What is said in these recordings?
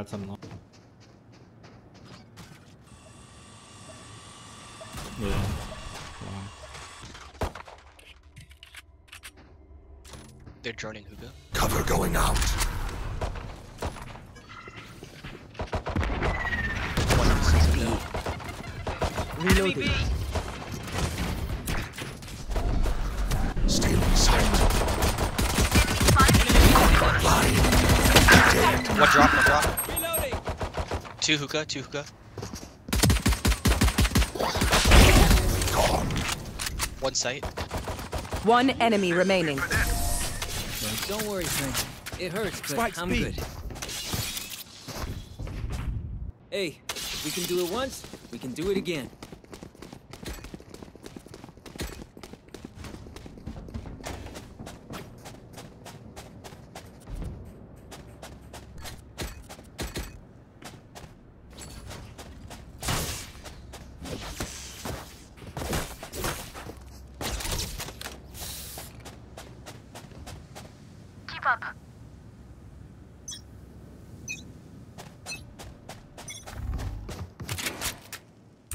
Got some long. Yeah. Wow. They're droning hookah. Cover going out. One six. Reloading. Two hookah, two hookah. Gone. One sight. One enemy remaining. Don't worry, friend. It hurts, but Spike I'm speed. good. Hey, we can do it once, we can do it again.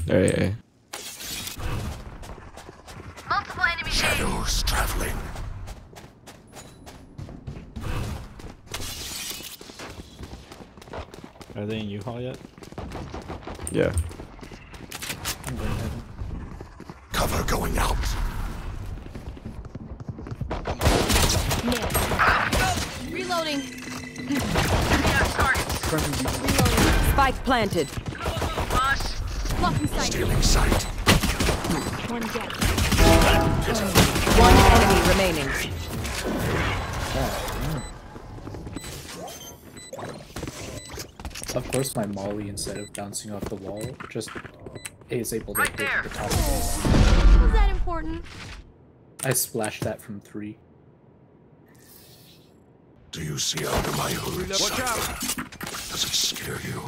Hey, hey. Multiple enemies. Shadows traveling. Are they in U-Haul yet? Yeah. I'm going heaven. Cover going out. Reloading. Spike planted. Blocking sight. Stealing sight. One dead. One enemy remaining. Of course, my molly, instead of bouncing off the wall, just is able to hit the top of the wall. Was that important? I splashed that from three. Do you see under my hood? Watch out. Does it scare you?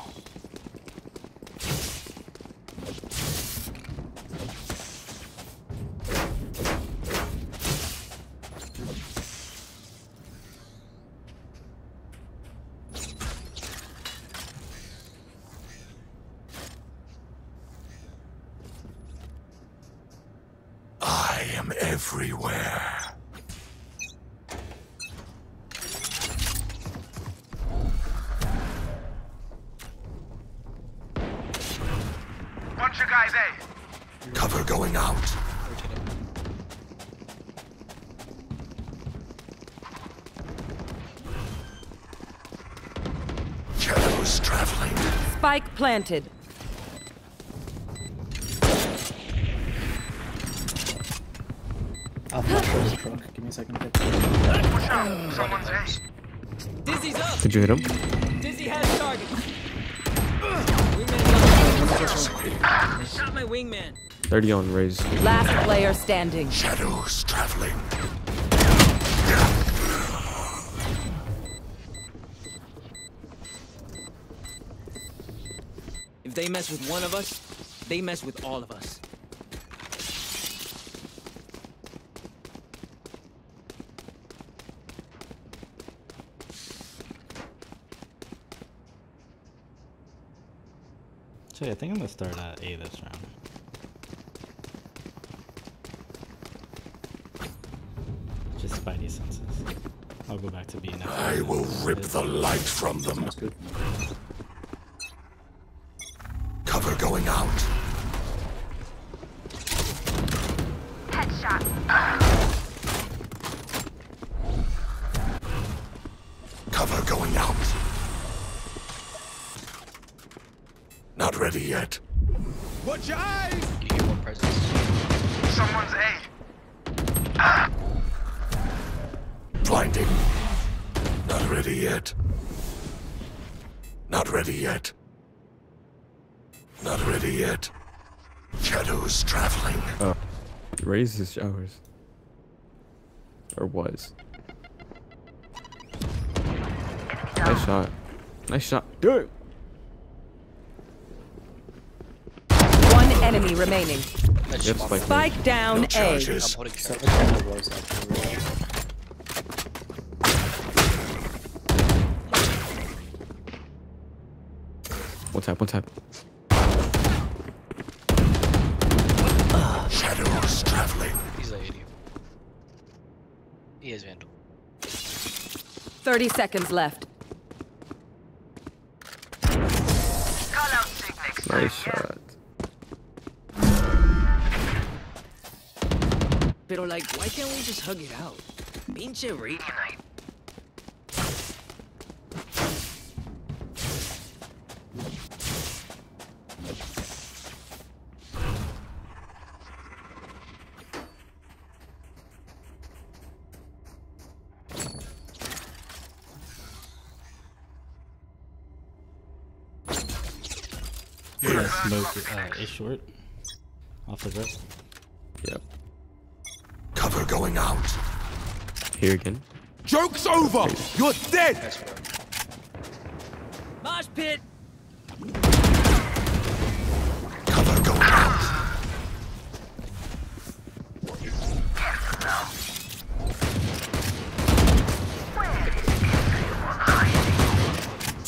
Spike planted. I'll flash over the truck. Give me a second to get there. Watch out. Someone's A. Dizzy's up! Did you hit him? Dizzy has target! Wingman's up. Shot my wingman. 30 on Raze. Last player standing. Shadows traveling. They mess with one of us, they mess with all of us. So yeah, I think I'm gonna start at A this round. Just spidey senses. I'll go back to B now. I will rip the light from them. Not ready yet. Not ready yet. Shadows traveling. Oh. Raise his showers. Or was. Nice shot. Nice shot. Do it! One enemy remaining. That's Yep, just spike. Spike down No A. charges. I'm holding So charge. the camera was actually. One tap, one tap. Shadows traveling. He's like 80. He is Vandal. 30 seconds left. Nice shot. Pero like, why can't we just hug it out? Pinche Radianite. Smoke uh, a short off the rip. Yep. Cover going out. Here again. Joke's over! You're dead! That's bro. Mosh pit! Cover going out.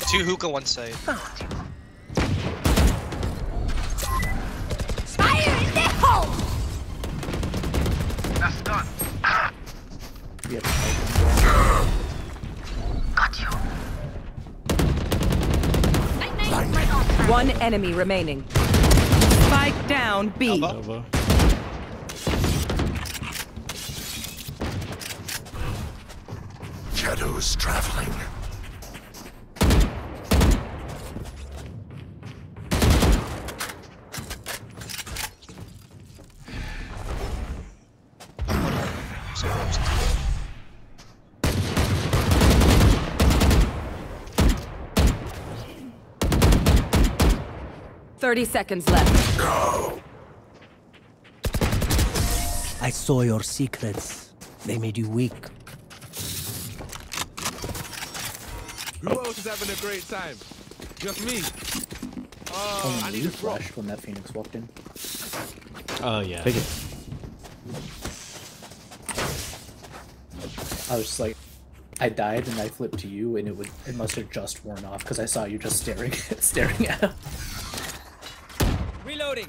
Two hookah, one side. One enemy remaining. Spike down B. Elbow. Shadows traveling. 30 seconds left. Go! I saw your secrets. They made you weak. Who else is having a great time? Just me. Oh, I need you a drop. when that Phoenix walked in. Oh yeah. Take it. I was just like, I died and I flipped to you, and it would it must have just worn off because I saw you just staring staring at him. Reloading!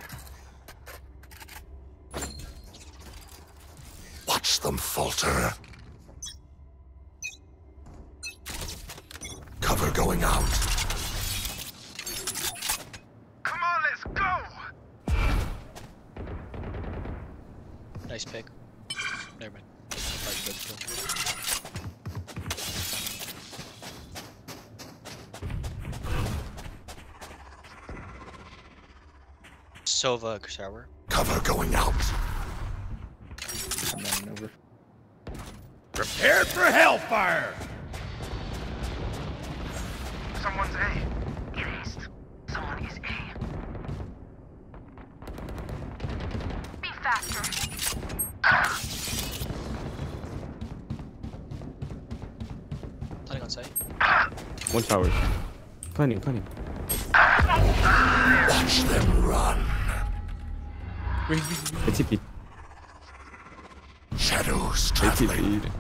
Watch them falter. Cover going out. Come on, let's go! Nice pick. Never mind. Sova shower. Cover going out. I'm running over. Prepared for hellfire! Someone's A. Erased. Someone is A. Be faster. Planning on site. One tower. Planning, planning. Watch them run. It's TP. Shadows It's traveling. TP.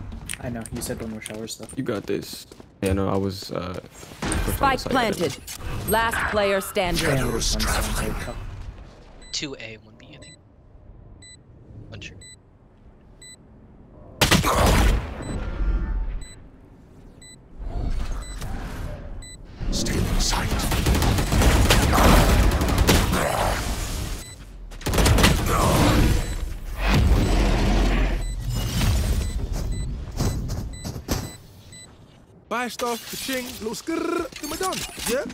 I know you said one more shower stuff. You got this. Yeah, no, I was uh. first Spike site, I didn't- planted. Last player standing. And Shadows there's one sound traveling. like, Two A, Buy stuff, ka-ching, little skrrr, then we're done. Yeah?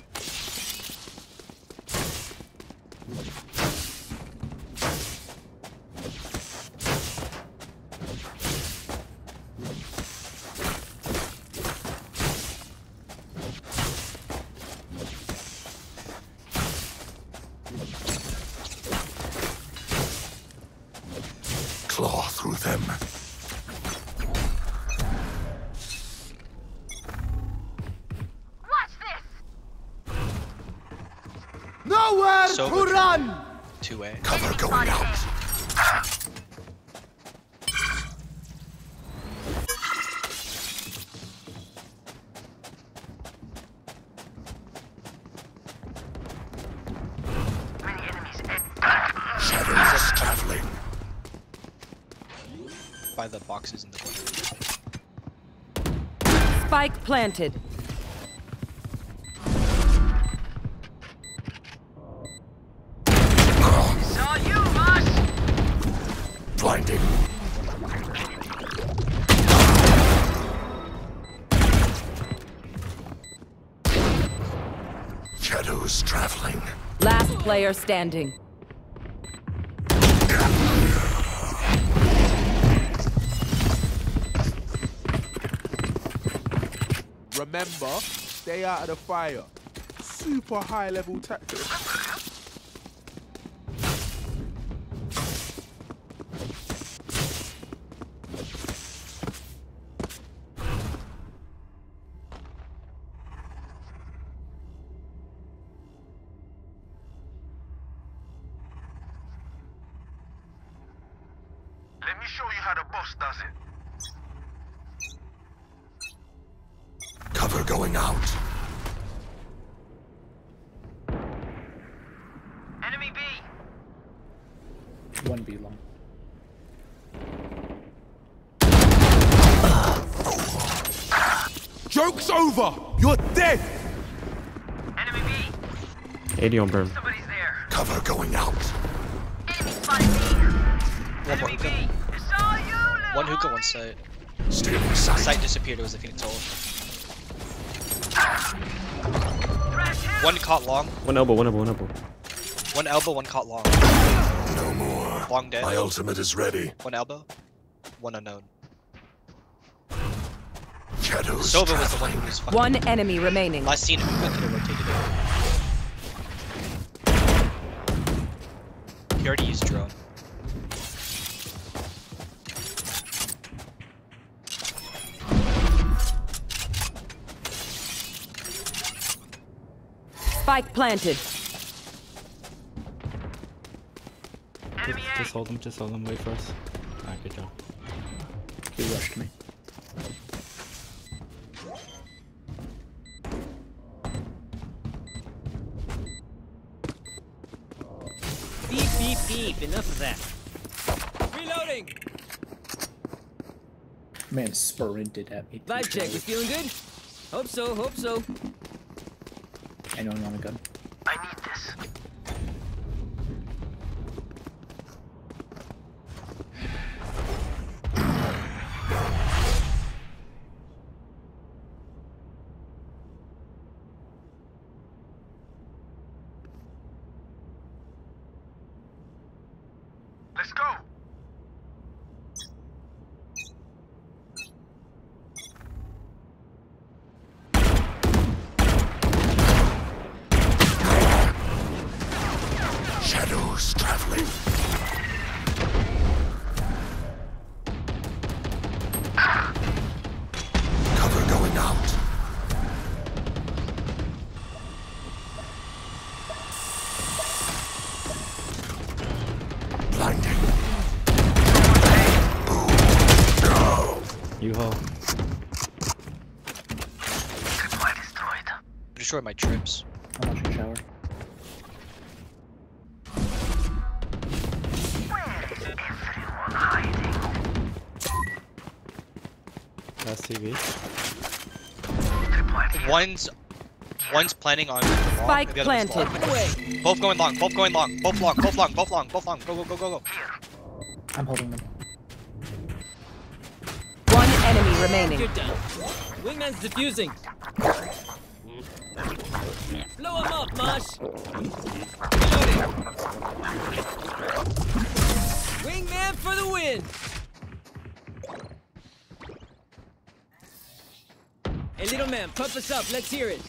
Claw through them. way. Cover going out. By the boxes in the corner. Spike planted. Blinding. Shadows traveling. Last player standing. Remember, stay out of the fire. Super high level tactics. Me show you how the boss does it. Cover going out. Enemy B! One B long. Joke's over! You're dead! Enemy B! 80 on burn. Somebody's there. Cover going out. Enemy spotted B! Enemy. B! Saw you, little One hookah, homie. one sight. Stealing sight. Sight disappeared. It was a Phoenix ult. One caught long. One elbow, one elbow, one elbow. One elbow. One caught long. No more. Long dead. My ultimate is ready. One elbow. One unknown. Shadows Sova was the one who was fucking. One enemy remaining. Last scene, hookah could have rotated it. He already used drone. Spike planted. Enemy A! Just hold them, just hold them, wait for us. Alright, good job. He rushed me. Beep, beep, beep. Enough of that. Reloading. Man sprinted at me. Life check. You feeling good? Hope so. Hope so. Anyone want a gun? Destroy my trips. I'm watching shower. Where's everyone hiding? Last TV. One's one's planning on Spike the other one's long. planted. Both going long. Both going long. Both long. Both long. Both long. Both long. Go go go go go. I'm holding them. One enemy remaining. You're done. Wingman's defusing. Blow him up, Mosh. Wingman for the win. Hey, little man, pump us up. Let's hear it.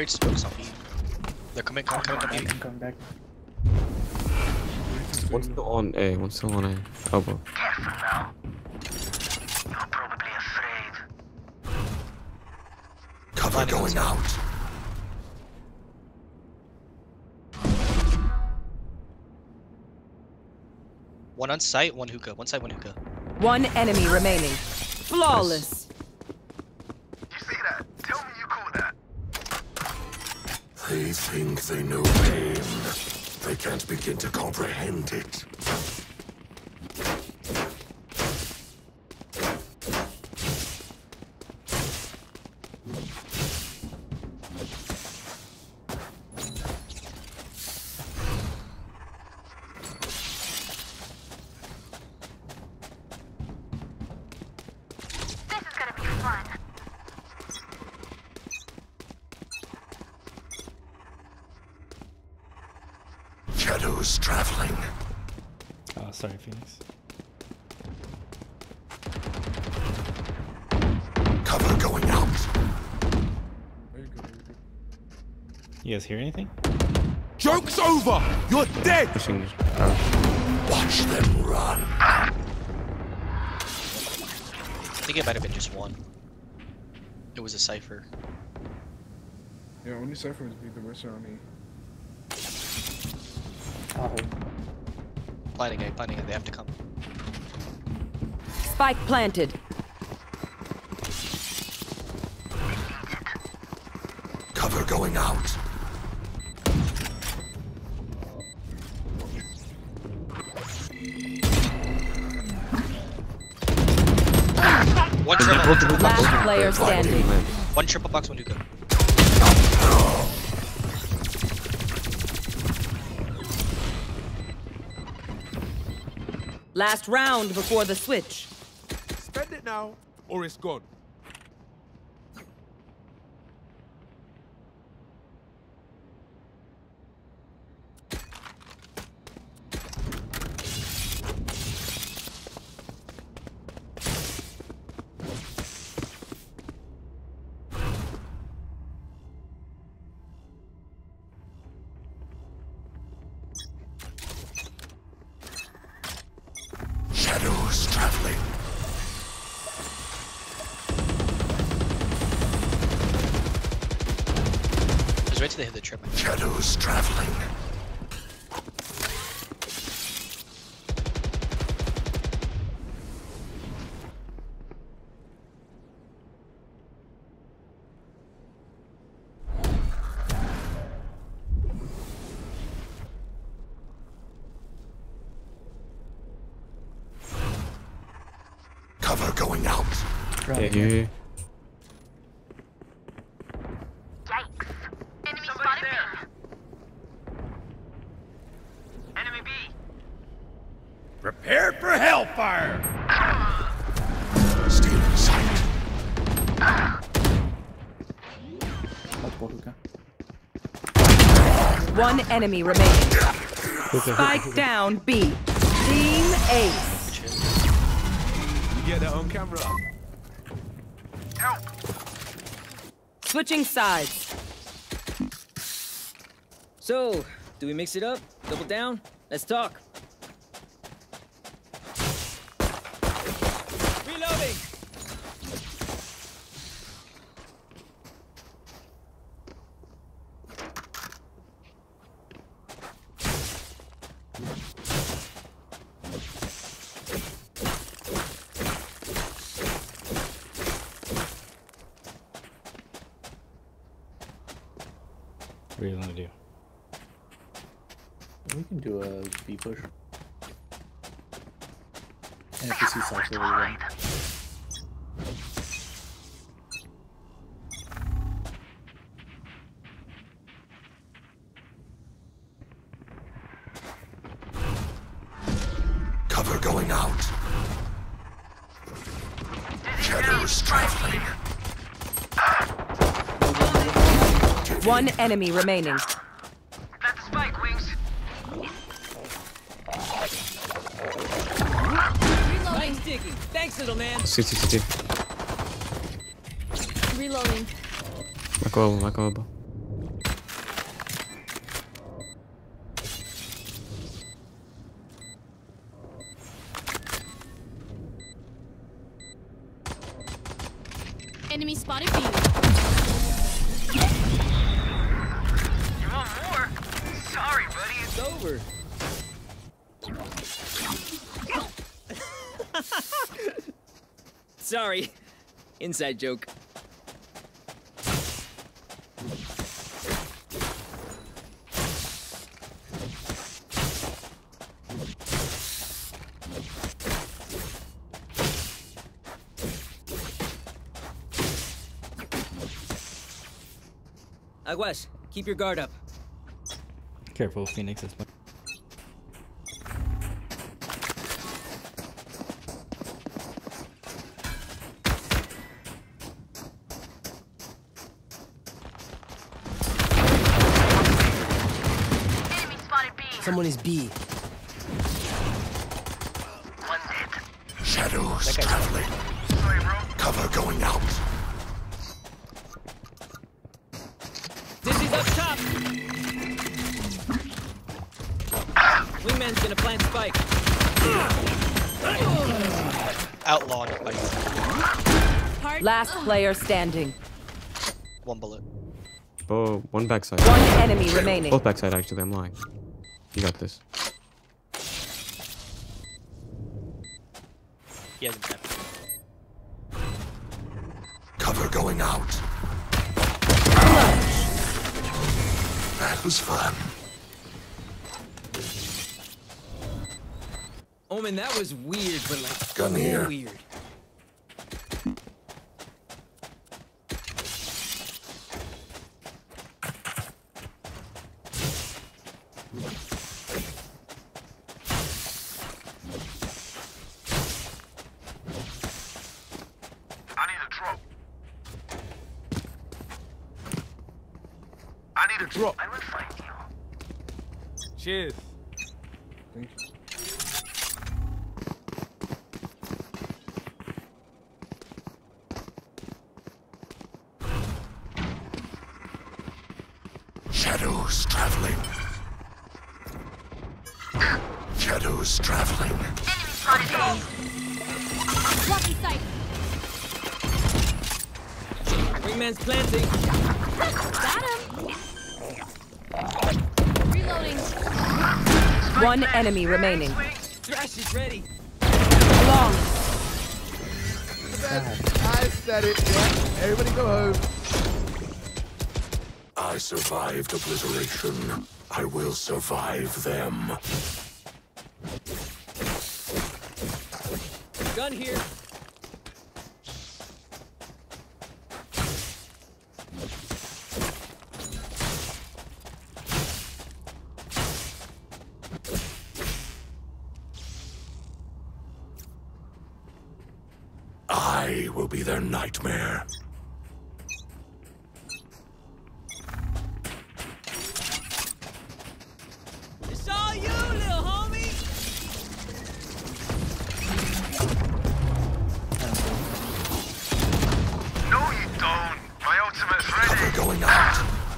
Heard smokes on me. They're coming, coming, coming, coming. I'm coming back. One's still on A, one's still on eh? A. Elbow. Careful now. You're probably afraid. Cover Finding going outside. out. One on site, one hookah. One side, one hookah. One enemy remaining. Flawless. You see that? Tell me you caught that. They think they know pain. They can't begin to comprehend it. This is gonna be fun. Shadows traveling. Oh, sorry, Phoenix. Cover going out. You guys hear anything? Joke's over! You're dead! Pushing out. Watch them run. I think it might have been just one. It was a Cypher. Yeah, only Cypher was beat the rest are on me. Oh, Planning A, planning A. They have to come. Spike planted. Cover going out. One triple, Last player standing. one triple box, one hookah. Last round before the switch. Spend it now, or it's gone. They hit the trip. Shadows traveling. Cover going out. Yeah, right. yeah, enemy remaining. Spike down B. Team Ace. You get that on camera. Switching sides. So, do we mix it up? Double down? Let's talk. Reloading! What do you want to do? We can do a B push. And if we see Cypher, we run. Cover going out. Shadows traveling. One enemy remaining. Plant the spike, wings. Nice digging. Thanks, little man. City, city. Reloading. Back elbow, back elbow. Inside joke. Aguas, keep your guard up. Careful, Phoenix is. B. Someone is B. One dead. Shadows traveling. Cover going out. Dizzy's up top. Wingman's gonna plant spike. Outlawed. Like, Last player standing. one bullet. Oh, one backside. One enemy remaining. Both backside, actually. I'm lying. You got this. He hasn't tapped. Cover going out. That was fun. Oh, Omen, that was weird, but like Gun so here. weird. I drop. I will find you. Cheers. Thank you. Shadows traveling. Shadows traveling. Enemy spotted A. Lucky sight. Wingman's planting. One enemy remaining. Thrash is ready. Long. I said it. Yeah. Everybody go home. I survived obliteration. I will survive them. Gun here.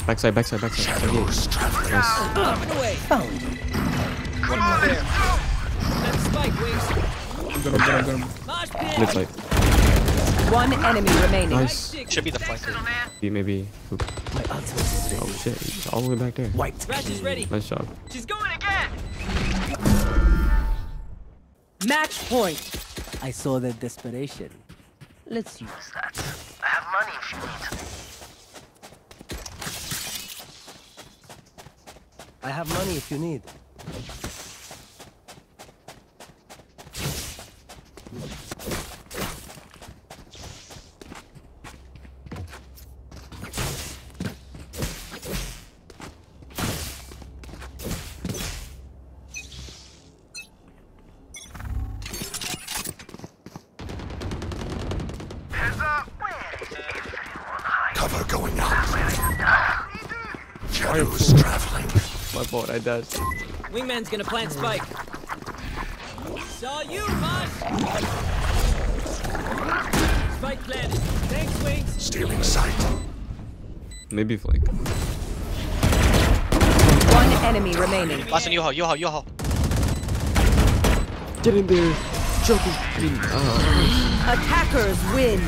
Backside, backside, backside. Shadows traveling. Up and away. Found. One more there. That spike wings. I'm gonna, I'm gonna, I'm gonna. Mid side. One enemy remaining. Nice. Should be the flanker. Be maybe. Oop. My ultimate is Oh shit, he's all the way back there. Wiped. Thrash is ready. Nice job. She's going again. Match point. I saw their desperation. Let's use that. I have money if you need. I have money if you need. My fault, I died. Wingman's gonna plant spike. Saw you, Mosh. Spike planted. Thanks, Wings. Stealing sight. Maybe flank. One enemy remaining. Last one, Yoho, Yoho, Yoho. Get in there. Joking. I mean, uh, Attackers win.